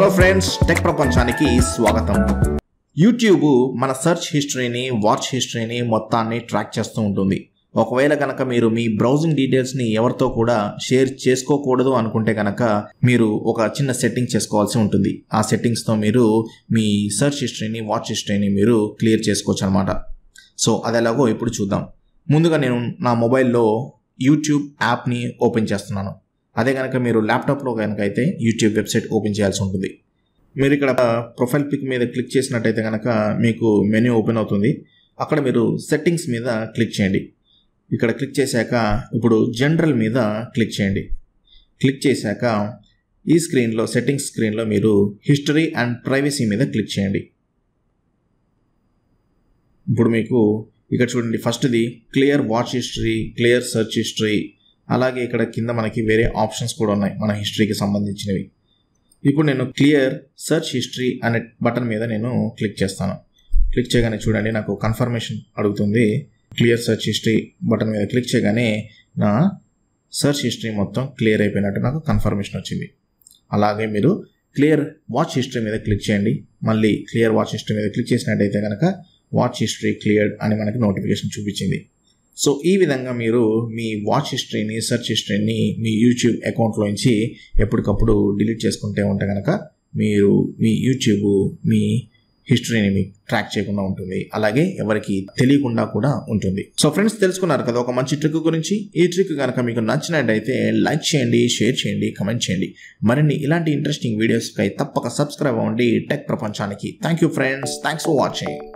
Hello friends tech ప్రపంచానికి స్వాగతం YouTube మన సెర్చ్ హిస్టరీని వాచ్ హిస్టరీని మొత్తాన్ని ట్రాక్ చేస్తూ ఉంటుంది ఒకవేళ కనుక మీరు మీ బ్రౌజింగ్ డీటెయిల్స్ని ఎవరితో కూడా షేర్ చేసుకోకూడదు అనుకుంటే కనుక మీరు ఒక చిన్న సెట్టింగ్ చేసుకోవాల్సి ఉంటుంది ఆ సెట్టింగ్స్తో మీరు మీ సెర్చ్ హిస్టరీని వాచ్ హిస్టరీని మీరు క్లియర్ చేసుకోవచ్చు అనమాట సో అది ఎలాగో ఇప్పుడు చూద్దాం ముందుగా నేను నా మొబైల్లో యూట్యూబ్ యాప్ని ఓపెన్ చేస్తున్నాను అదే కనుక మీరు ల్యాప్టాప్లో కనుక అయితే యూట్యూబ్ వెబ్సైట్ ఓపెన్ చేయాల్సి ఉంటుంది. మీరు ఇక్కడ ప్రొఫైల్ పిక్ మీద క్లిక్ చేసినట్టయితే కనుక మీకు మెనూ ఓపెన్ అవుతుంది. అక్కడ మీరు సెట్టింగ్స్ మీద క్లిక్ చేయండి. ఇక్కడ క్లిక్ చేశాక ఇప్పుడు జనరల్ మీద క్లిక్ చేయండి. క్లిక్ చేశాక ఈ స్క్రీన్లో సెట్టింగ్స్ స్క్రీన్లో మీరు హిస్టరీ అండ్ ప్రైవసీ మీద క్లిక్ చేయండి. ఇప్పుడు మీకు ఇక్కడ చూడండి ఫస్ట్ది clear watch history clear search history అలాగే ఇక్కడ కింద మనకి వేరే ఆప్షన్స్ కూడా ఉన్నాయి మన హిస్టరీకి సంబంధించినవి. ఇప్పుడు నేను క్లియర్ సెర్చ్ హిస్టరీ అనే బటన్ మీద నేను క్లిక్ చేస్తాను. క్లిక్ చేయగానే చూడండి నాకు కన్ఫర్మేషన్ అడుగుతుంది. క్లియర్ సెర్చ్ హిస్టరీ బటన్ మీద క్లిక్ చేయగానే నా సెర్చ్ హిస్టరీ మొత్తం క్లియర్ అయిపోయినట్టు నాకు కన్ఫర్మేషన్ వచ్చింది. అలాగే మీరు క్లియర్ వాచ్ హిస్టరీ మీద క్లిక్ చేయండి. మళ్ళీ క్లియర్ వాచ్ హిస్టరీ మీద క్లిక్ చేసినట్టయితే కనుక వాచ్ హిస్టరీ క్లియర్డ్ అని మనకి నోటిఫికేషన్ చూపించింది. సో ఈ విధంగా మీరు మీ వాచ్ హిస్టరీని సెర్చ్ హిస్టరీని మీ యూట్యూబ్ అకౌంట్లోంచి ఎప్పటికప్పుడు డిలీట్ చేసుకుంటే ఉంటే కనుక మీరు మీ యూట్యూబ్ మీ హిస్టరీని మీకు ట్రాక్ చేయకుండా ఉంటుంది. అలాగే ఎవరికి తెలియకుండా కూడా ఉంటుంది. సో ఫ్రెండ్స్ తెలుసుకున్నారు కదా ఒక మంచి ట్రిక్ గురించి. ఈ ట్రిక్ కనుక మీకు నచ్చినట్టయితే లైక్ చేయండి షేర్ చేయండి కమెంట్ చేయండి. మరిన్ని ఇలాంటి ఇంట్రెస్టింగ్ వీడియోస్పై తప్పక సబ్స్క్రైబ్ అవ్వండి. టెక్ ప్రపంచానికి. Thank you friends thanks for watching